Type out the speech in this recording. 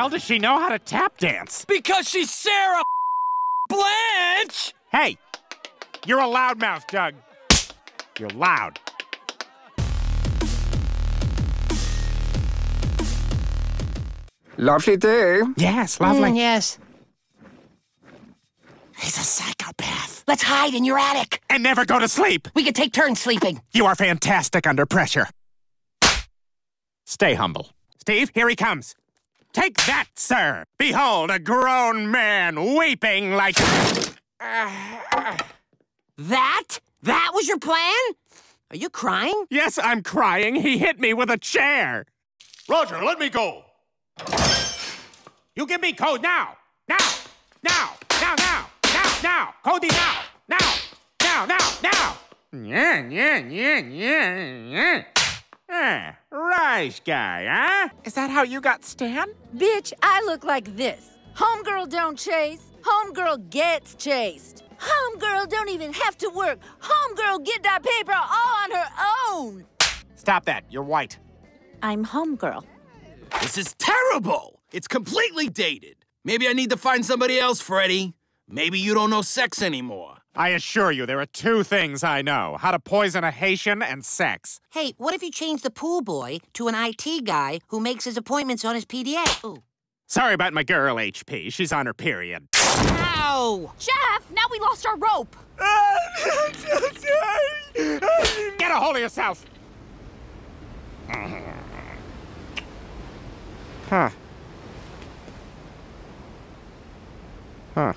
hell does she know how to tap dance? Because she's Sarah Blanche! Hey, you're a loudmouth, Doug. You're loud. Lovely day. Yes, lovely. Mm, yes. He's a psychopath. Let's hide in your attic. And never go to sleep. We could take turns sleeping. You are fantastic under pressure. Stay humble. Steve, here he comes. Take that, sir. Behold, a grown man weeping like. That? That was your plan? Are you crying? Yes, I'm crying. He hit me with a chair. Roger, let me go. You give me code now. Now. Now. Now. Now. Now. Now. Cody now. Now. Now. Now. Now. Yeah, yeah, yeah, yeah, yeah. Ah, Rise guy, huh? Is that how you got Stan? Bitch, I look like this. Homegirl don't chase. Homegirl gets chased. Homegirl don't even have to work. Homegirl get that paper all on her own. Stop that. You're white. I'm homegirl. This is terrible! It's completely dated. Maybe I need to find somebody else, Freddy. Maybe you don't know sex anymore. I assure you, there are two things I know how to poison a Haitian and sex. Hey, what if you change the pool boy to an IT guy who makes his appointments on his PDA? Ooh. Sorry about my girl, HP. She's on her period. Ow! Jeff, now we lost our rope. Get a hold of yourself! Huh. Huh.